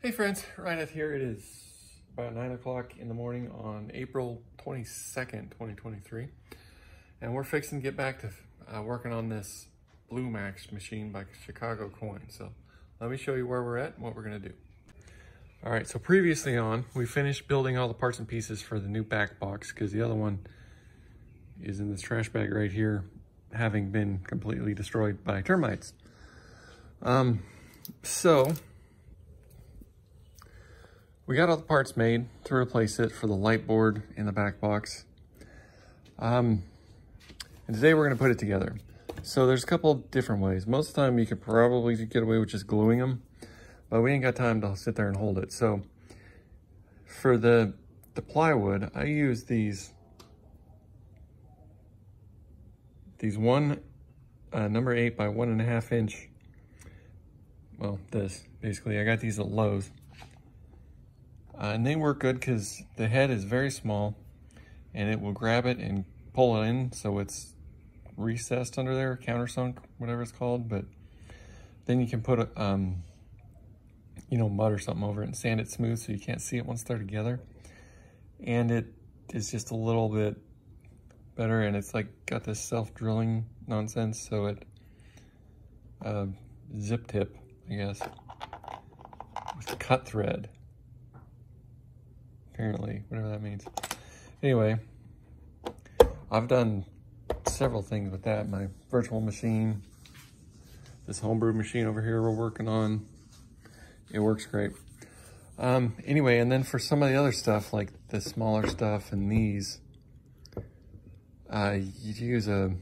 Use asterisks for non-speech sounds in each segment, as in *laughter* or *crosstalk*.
Hey friends, Ryan here. It is about 9 o'clock in the morning on April 22nd, 2023. And we're fixing to get back to uh, working on this Blue Max machine by Chicago Coin. So let me show you where we're at and what we're going to do. All right, so previously on, we finished building all the parts and pieces for the new back box because the other one is in this trash bag right here, having been completely destroyed by termites. Um, so we got all the parts made to replace it for the light board in the back box. Um, and today we're gonna put it together. So there's a couple different ways. Most of the time you could probably get away with just gluing them, but we ain't got time to sit there and hold it. So for the, the plywood, I use these, these one, uh, number eight by one and a half inch, well, this, basically. I got these at Lowe's. Uh, and they work good because the head is very small and it will grab it and pull it in so it's recessed under there, countersunk, whatever it's called. But then you can put, a, um, you know, mud or something over it and sand it smooth so you can't see it once they're together. And it is just a little bit better and it's like got this self-drilling nonsense so it uh, zip tip, I guess, with cut thread apparently, whatever that means. Anyway, I've done several things with that. My virtual machine, this homebrew machine over here we're working on, it works great. Um, anyway, and then for some of the other stuff, like the smaller stuff and these, uh, you use a,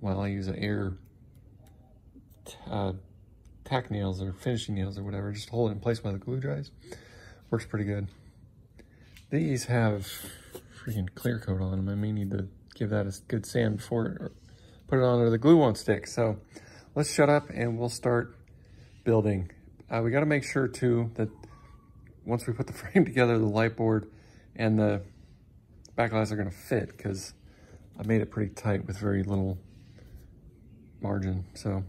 well, I use an air uh, tack nails or finishing nails or whatever, just hold it in place while the glue dries. Works pretty good. These have freaking clear coat on them. I may need to give that a good sand before put it on or the glue won't stick. So let's shut up and we'll start building. Uh, we got to make sure too that once we put the *laughs* frame together, the light board and the back glass are going to fit because I made it pretty tight with very little margin. So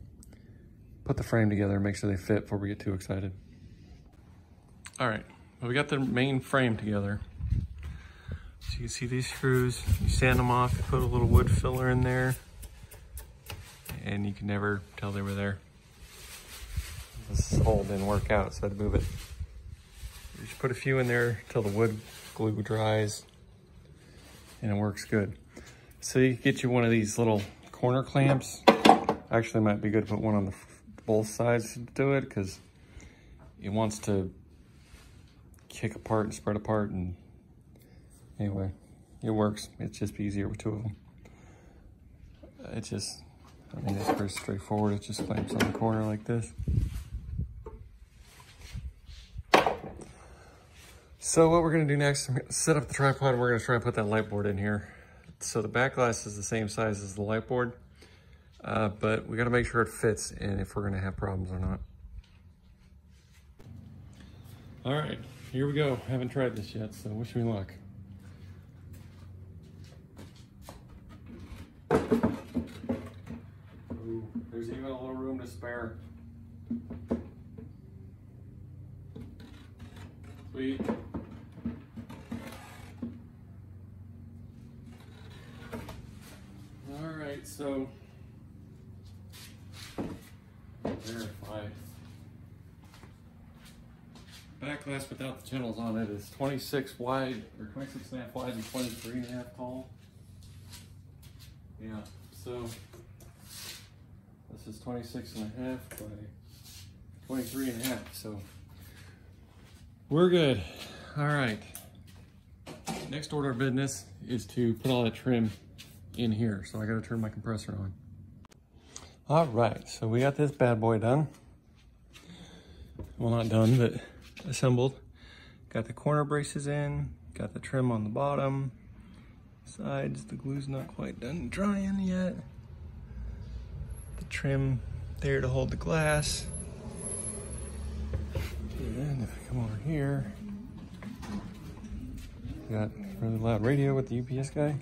put the frame together and make sure they fit before we get too excited. All right, well, we got the main frame together. You can see these screws, you sand them off, you put a little wood filler in there, and you can never tell they were there. This hole didn't work out, so I had to move it. You just put a few in there till the wood glue dries, and it works good. So you get you one of these little corner clamps. Actually, might be good to put one on the both sides to do it, because it wants to kick apart and spread apart and Anyway, it works. It's just easier with two of them. It just, I mean, it's pretty straightforward. It just clamps on the corner like this. So what we're gonna do next, I'm gonna set up the tripod. We're gonna try and put that light board in here. So the back glass is the same size as the light board, uh, but we gotta make sure it fits and if we're gonna have problems or not. All right, here we go. Haven't tried this yet, so wish me luck. Ooh, there's even a little room to spare. Sweet. All right, so verify. Back glass without the channels on it is 26 wide, or 26 and a half wide and 23 and a half tall. Yeah, so this is 26 and a half by 23 and a half, so we're good. All right. Next order of business is to put all that trim in here. So I gotta turn my compressor on. All right, so we got this bad boy done. Well, not done, but assembled. Got the corner braces in, got the trim on the bottom, sides. The glue's not quite done drying yet. The trim there to hold the glass. And if I come over here, got really loud radio with the UPS guy.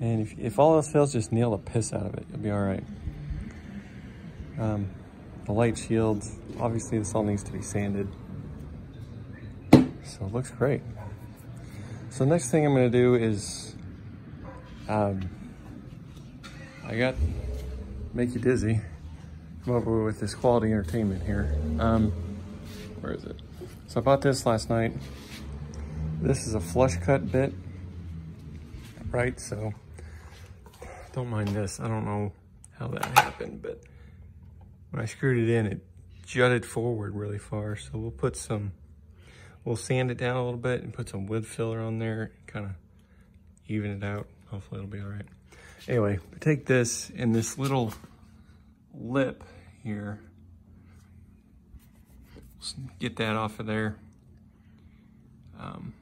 And if, if all else fails, just nail the piss out of it. You'll be all right. Um, the light shields. Obviously this all needs to be sanded. So it looks great. So next thing I'm gonna do is, um, I got, make you dizzy, come over with this quality entertainment here. Um, where is it? So I bought this last night. This is a flush cut bit, right? So don't mind this. I don't know how that happened, but when I screwed it in, it jutted forward really far. So we'll put some, we'll sand it down a little bit and put some wood filler on there, kind of even it out. Hopefully it'll be all right. Anyway, take this and this little lip here, get that off of there. Um,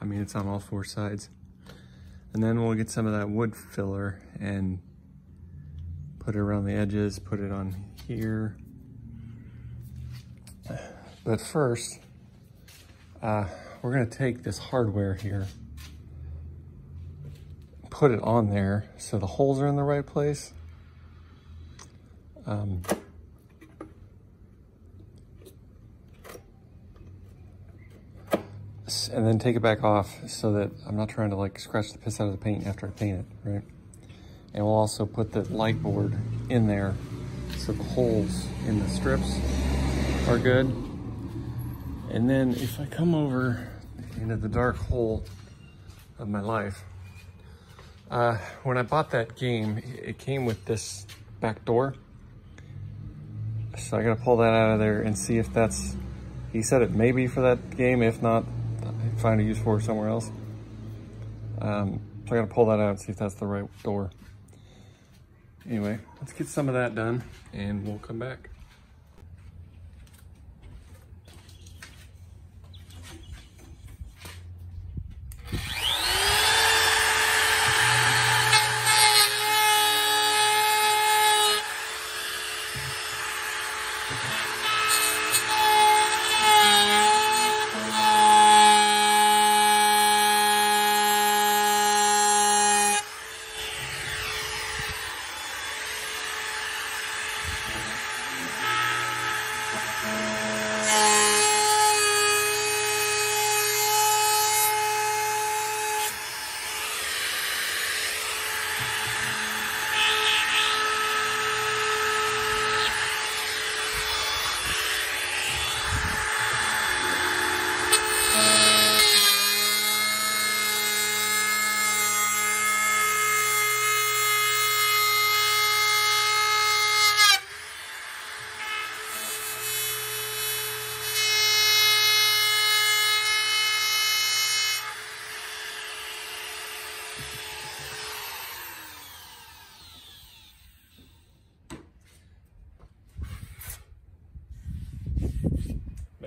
I mean, it's on all four sides. And then we'll get some of that wood filler and put it around the edges, put it on here. But first, uh, we're gonna take this hardware here, put it on there so the holes are in the right place. Um, and then take it back off so that I'm not trying to like scratch the piss out of the paint after I paint it, right? And we'll also put the light board in there so the holes in the strips are good. And then if I come over into the dark hole of my life, uh, when I bought that game, it came with this back door. So I gotta pull that out of there and see if that's, he said it may be for that game. If not, find a use for it somewhere else. Um, so I gotta pull that out and see if that's the right door. Anyway, let's get some of that done and we'll come back.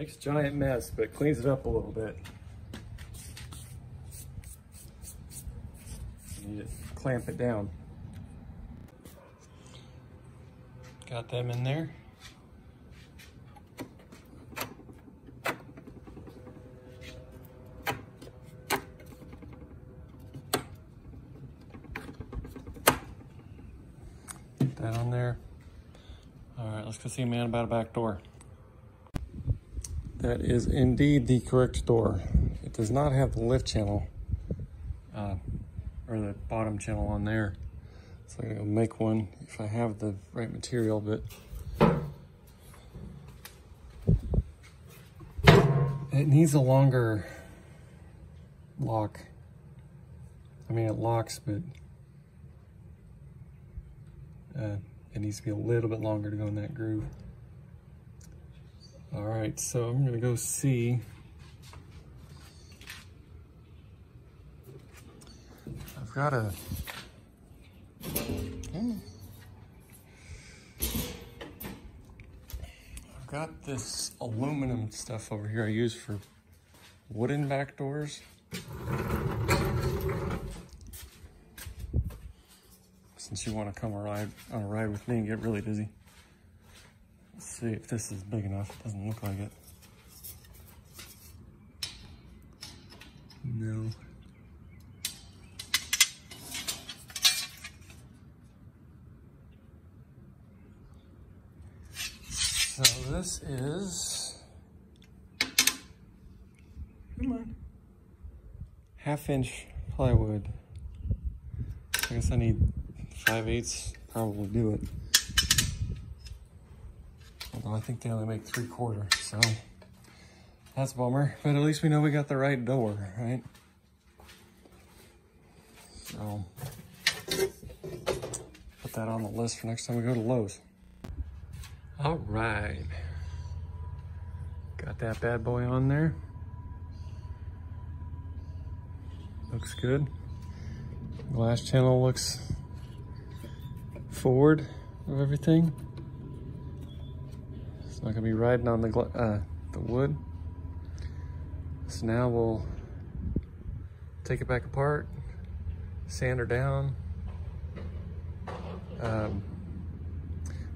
Makes a giant mess, but cleans it up a little bit. You clamp it down. Got them in there. That on there. All right, let's go see a man about a back door. That is indeed the correct door. It does not have the lift channel, uh, or the bottom channel on there. So I'm gonna make one if I have the right material, but it needs a longer lock. I mean, it locks, but uh, it needs to be a little bit longer to go in that groove. All right, so I'm gonna go see. I've got a, I've got this aluminum stuff over here I use for wooden back doors. Since you want to come ride on a ride with me and get really dizzy see if this is big enough. It doesn't look like it. No. So this is, come on, half inch plywood. I guess I need 5 eighths, probably do it. I think they only make three quarter, so that's a bummer. But at least we know we got the right door, right? So put that on the list for next time we go to Lowe's. All right. Got that bad boy on there. Looks good. Glass channel looks forward of everything. It's not gonna be riding on the, uh, the wood. So now we'll take it back apart, sand her down, um,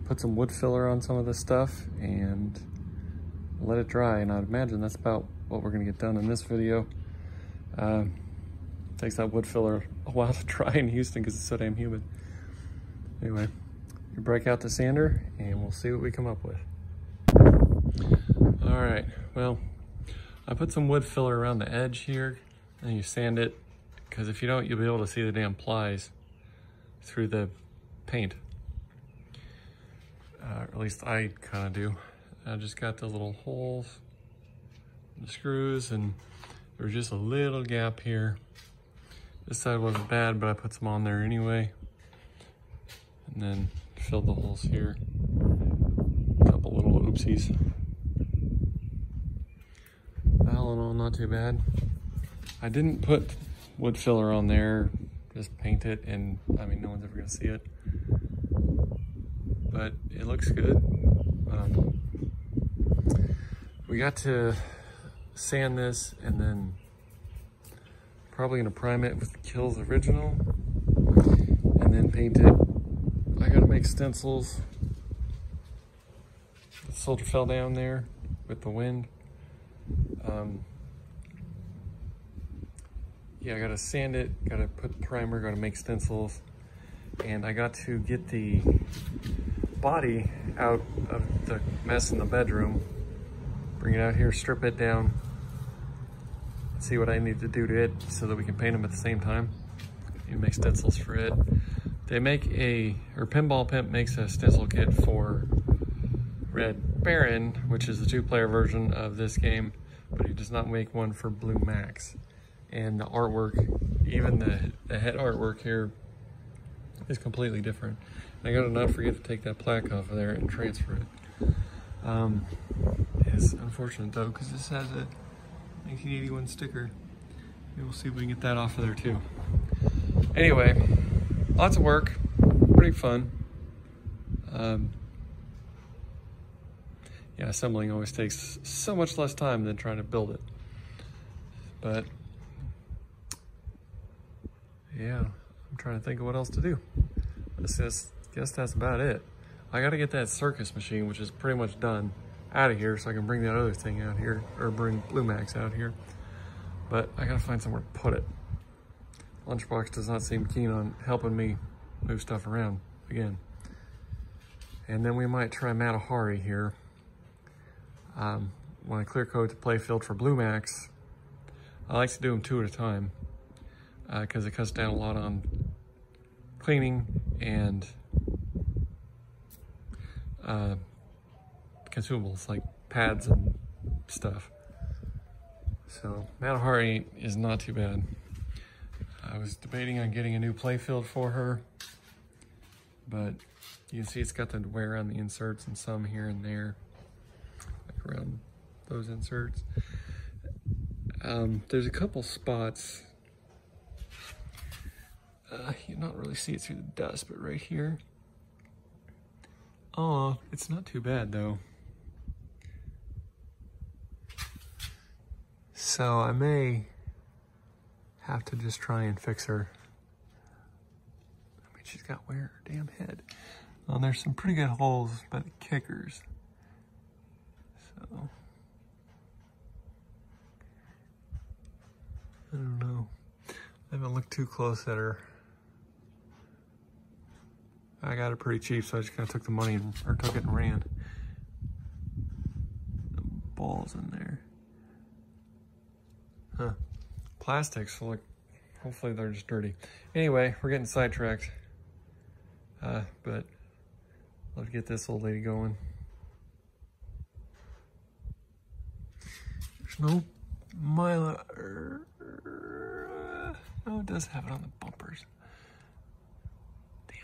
put some wood filler on some of this stuff and let it dry. And I'd imagine that's about what we're gonna get done in this video. Uh, takes that wood filler a *laughs* while to dry in Houston because it's so damn humid. Anyway, you break out the sander and we'll see what we come up with. All right, well, I put some wood filler around the edge here and you sand it because if you don't, you'll be able to see the damn plies through the paint. Uh, at least I kind of do. I just got the little holes, the screws, and there's just a little gap here. This side wasn't bad, but I put some on there anyway. And then filled the holes here. A couple little oopsies. All, not too bad. I didn't put wood filler on there, just paint it, and I mean, no one's ever gonna see it. But it looks good. Um, we got to sand this and then probably gonna prime it with Kilz Original and then paint it. I gotta make stencils. The soldier fell down there with the wind. Um, yeah, I gotta sand it, gotta put primer, gotta make stencils, and I got to get the body out of the mess in the bedroom, bring it out here, strip it down, see what I need to do to it so that we can paint them at the same time. You make stencils for it. They make a, or Pinball Pimp makes a stencil kit for Red Baron, which is the two-player version of this game, but he does not make one for Blue Max. And the artwork, even the, the head artwork here is completely different. I gotta not forget to take that plaque off of there and transfer it. Um, it's unfortunate though, because this has a 1981 sticker. Maybe we'll see if we can get that off of there too. Anyway, lots of work, pretty fun. Um, assembling always takes so much less time than trying to build it. But yeah, I'm trying to think of what else to do. I is, guess that's about it. I gotta get that circus machine, which is pretty much done, out of here so I can bring that other thing out here, or bring Blue Max out here. But I gotta find somewhere to put it. Lunchbox does not seem keen on helping me move stuff around again. And then we might try Mata Hari here. Um, when I clear coat the playfield for Blue Max, I like to do them two at a time because uh, it cuts down a lot on cleaning and uh, consumables like pads and stuff. So Mata Hari is not too bad. I was debating on getting a new playfield for her, but you can see it's got the wear on the inserts and some here and there, around those inserts. Um, there's a couple spots uh, you not really see it through the dust, but right here. Oh, it's not too bad though. So I may have to just try and fix her. I mean, she's got wear her damn head. Well, there's some pretty good holes but kickers. I don't know. I haven't looked too close at her. I got it pretty cheap, so I just kind of took the money and, or took it and ran. The balls in there. Huh. Plastics, look, hopefully they're just dirty. Anyway, we're getting sidetracked. Uh, but let's get this old lady going. No Mylar. Uh, oh, it does have it on the bumpers. Damn.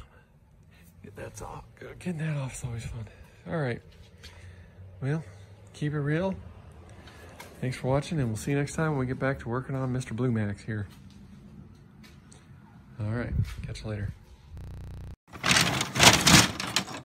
Get that off. Getting that off is always fun. All right. Well, keep it real. Thanks for watching, and we'll see you next time when we get back to working on Mr. Blue Max here. All right. Catch you later.